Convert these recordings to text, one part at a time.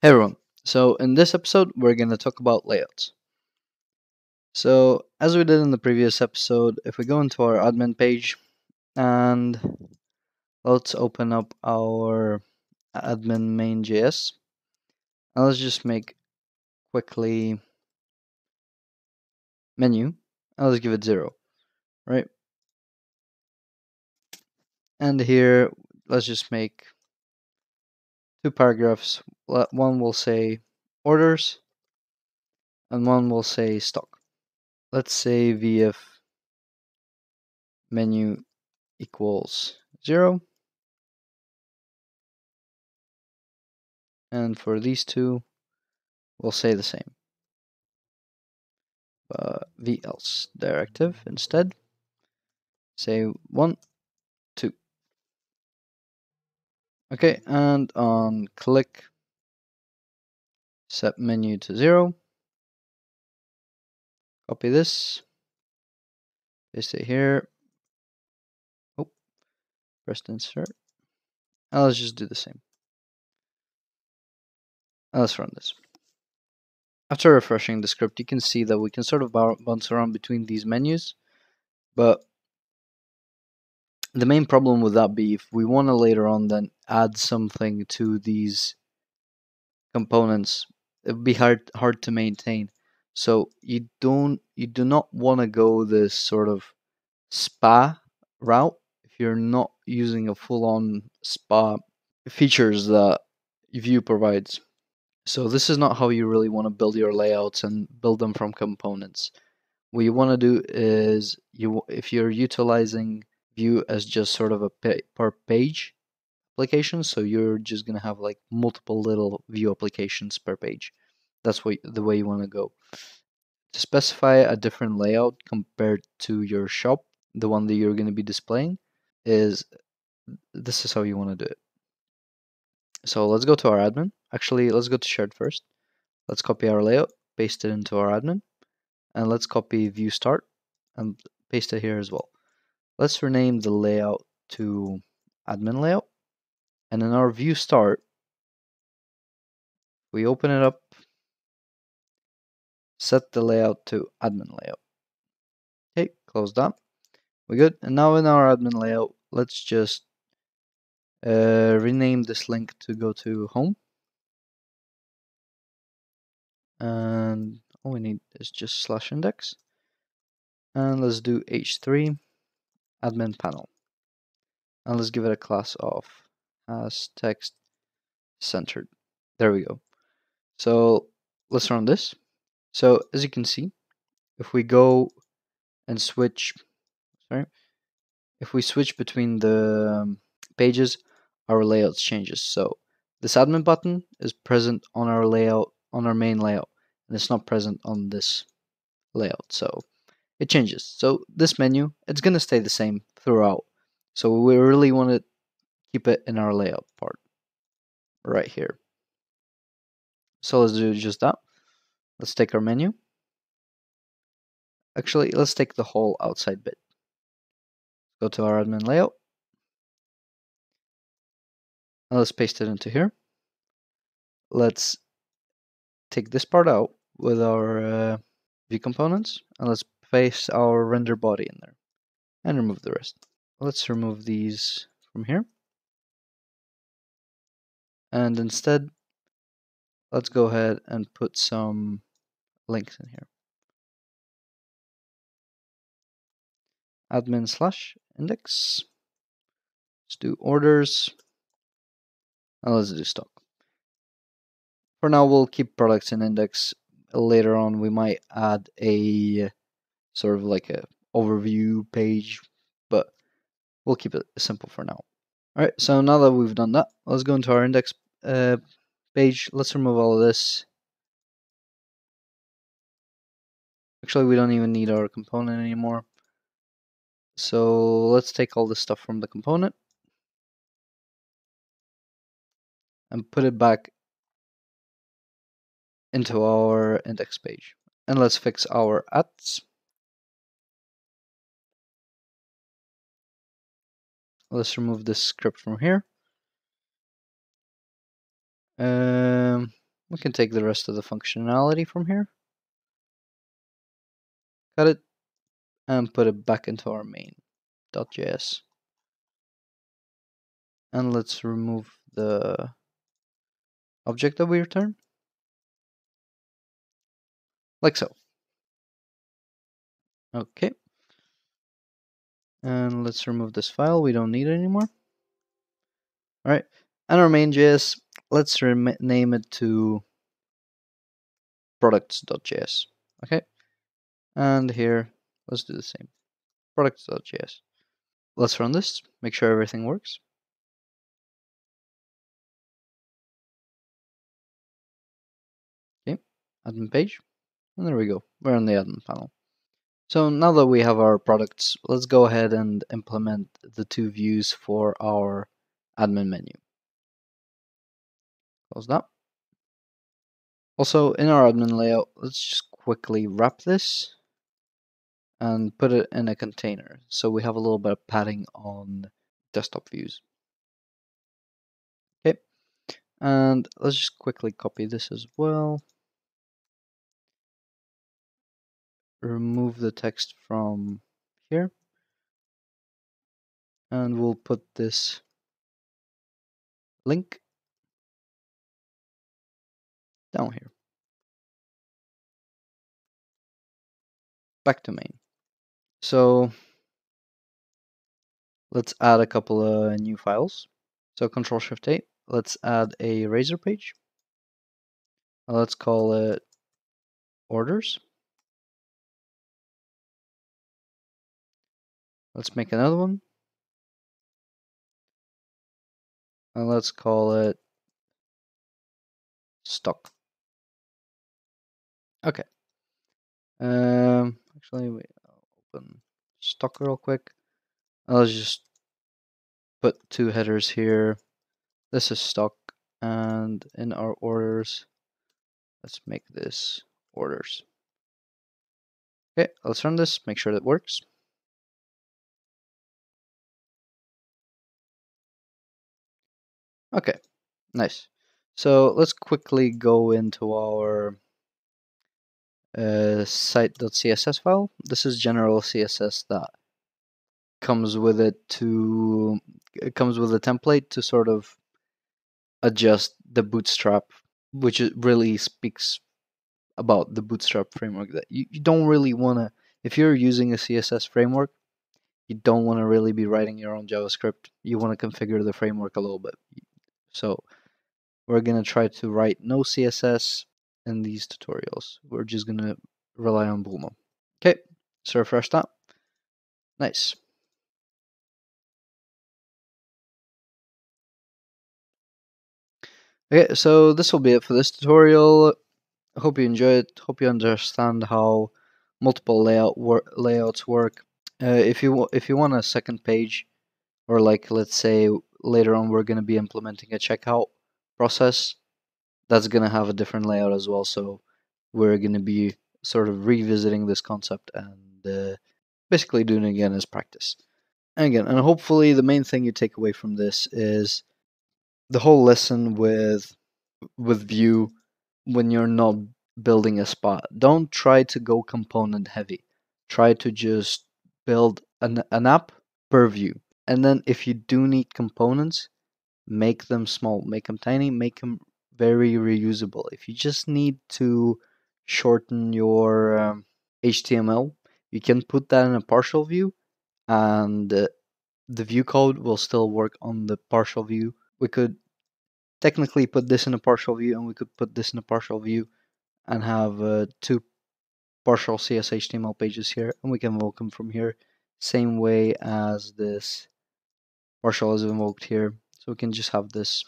Hey everyone, so in this episode we're going to talk about layouts. So as we did in the previous episode, if we go into our admin page and let's open up our admin main.js and let's just make quickly menu and let's give it zero, right? And here let's just make two paragraphs. One will say orders and one will say stock. Let's say v-if menu equals 0. And for these two, we'll say the same. Uh, v else directive instead. Say 1, Okay, and on click, set menu to zero. Copy this, paste it here. Oh, press insert. Now let's just do the same. Let's run this. After refreshing the script, you can see that we can sort of bounce around between these menus, but the main problem with that be if we want to later on then add something to these components. It would be hard hard to maintain. So you don't you do not want to go this sort of spa route if you're not using a full-on spa features that Vue provides. So this is not how you really want to build your layouts and build them from components. What you want to do is you if you're utilizing Vue as just sort of a per page application. So you're just gonna have like multiple little Vue applications per page. That's what the way you want to go. To specify a different layout compared to your shop, the one that you're going to be displaying, is this is how you want to do it. So let's go to our admin. Actually, let's go to shared first. Let's copy our layout, paste it into our admin, and let's copy view start and paste it here as well. Let's rename the layout to admin layout. And in our view start, we open it up, set the layout to admin layout. Okay, close that. We're good. And now in our admin layout, let's just uh, rename this link to go to home. And all we need is just slash index. And let's do h3 admin panel. And let's give it a class of as text centered. There we go. So let's run this. So as you can see, if we go and switch, sorry, if we switch between the um, pages, our layout changes. So this admin button is present on our layout, on our main layout, and it's not present on this layout. So it changes. So this menu, it's going to stay the same throughout. So we really want to keep it in our layout part right here. So let's do just that. Let's take our menu. Actually, let's take the whole outside bit. Go to our admin layout. And let's paste it into here. Let's take this part out with our uh, Vue components and let's place our render body in there and remove the rest. Let's remove these from here. And instead, let's go ahead and put some links in here. Admin slash index. Let's do orders. And let's do stock. For now, we'll keep products in index. Later on, we might add a sort of like a overview page, but we'll keep it simple for now. Alright, so now that we've done that, let's go into our index uh, page. Let's remove all of this. Actually, we don't even need our component anymore. So let's take all this stuff from the component and put it back into our index page. And let's fix our ads. Let's remove this script from here. Um, We can take the rest of the functionality from here, cut it, and put it back into our main.js. And let's remove the object that we return, like so. Okay. And let's remove this file. We don't need it anymore. All right. And our main.js, let's rename it to products.js. Okay. And here, let's do the same. Products.js. Let's run this, make sure everything works. Okay, admin page. And there we go. We're on the admin panel. So now that we have our products, let's go ahead and implement the two views for our admin menu. Close that. Also, in our admin layout, let's just quickly wrap this and put it in a container. So we have a little bit of padding on desktop views. Okay, and let's just quickly copy this as well. Remove the text from here and we'll put this link down here. Back to main. So let's add a couple of new files. So Control Shift A, let's add a razor page. Let's call it orders. Let's make another one. And let's call it stock. Okay. Um, actually, we open stock real quick. I'll just put two headers here. This is stock, and in our orders, let's make this orders. Okay, let's run this, make sure that works. Okay, nice. So let's quickly go into our uh, site.css file. This is general CSS that comes with it to it comes with a template to sort of adjust the bootstrap, which really speaks about the bootstrap framework that you, you don't really want to if you're using a css framework you don't want to really be writing your own javascript you want to configure the framework a little bit so we're going to try to write no CSS in these tutorials. We're just going to rely on Bulma. Okay, so refresh that. Nice. Okay, so this will be it for this tutorial. I hope you enjoy it. Hope you understand how multiple layout wor layouts work. Uh, if you if you want a second page, or like let's say later on we're going to be implementing a checkout process. That's going to have a different layout as well. So we're going to be sort of revisiting this concept and uh, basically doing it again as practice. And again and hopefully the main thing you take away from this is the whole lesson with with Vue when you're not building a spot. Don't try to go component heavy. Try to just build an, an app per view and then if you do need components, make them small, make them tiny, make them very reusable. If you just need to shorten your um, HTML, you can put that in a partial view and uh, the Vue code will still work on the partial view. We could technically put this in a partial view and we could put this in a partial view and have uh, two partial CS HTML pages here and we can them from here same way as this partial is invoked here. So we can just have this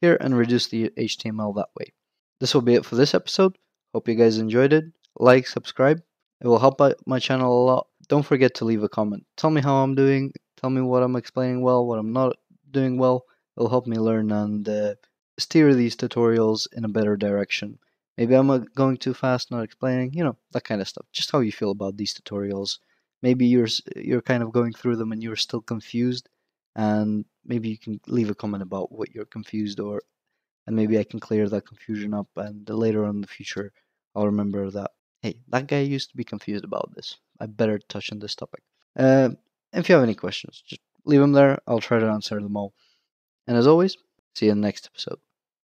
here and reduce the HTML that way. This will be it for this episode. Hope you guys enjoyed it. Like, subscribe. It will help my channel a lot. Don't forget to leave a comment. Tell me how I'm doing. Tell me what I'm explaining well, what I'm not doing well. It'll help me learn and uh, steer these tutorials in a better direction. Maybe I'm uh, going too fast, not explaining, you know, that kind of stuff. Just how you feel about these tutorials. Maybe you're you're kind of going through them and you're still confused and maybe you can leave a comment about what you're confused or and maybe I can clear that confusion up. And later on in the future, I'll remember that hey, that guy used to be confused about this. I better touch on this topic. Uh, if you have any questions, just leave them there. I'll try to answer them all. And as always, see you in the next episode.